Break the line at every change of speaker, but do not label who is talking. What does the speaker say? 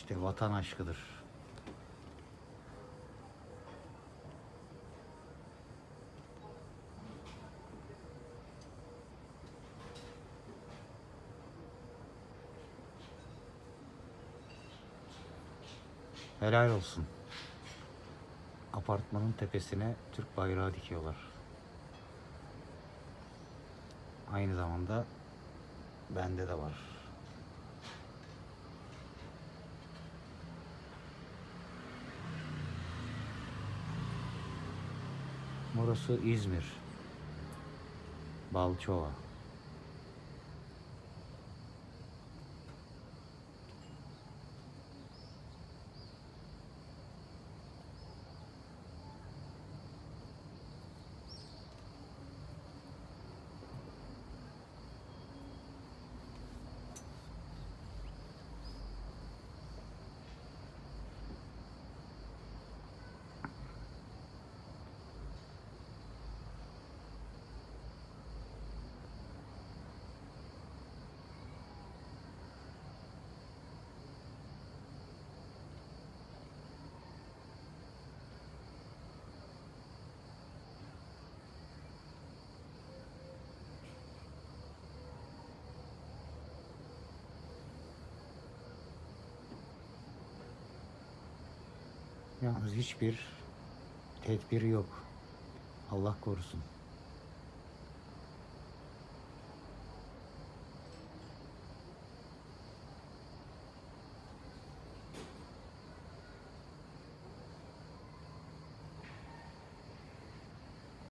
İşte vatan aşkıdır. Helal olsun. Apartmanın tepesine Türk bayrağı dikiyorlar. Aynı zamanda bende de var. Burası İzmir. Balçova. Yalnız hiçbir tedbiri yok. Allah korusun.